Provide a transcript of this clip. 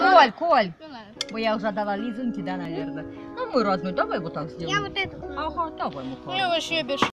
Коль, Коль. Бо я вже дала лізуньки, да, наверное. Ну, мой родной, давай вот так Я вот это. Ага, давай, У Я вообще без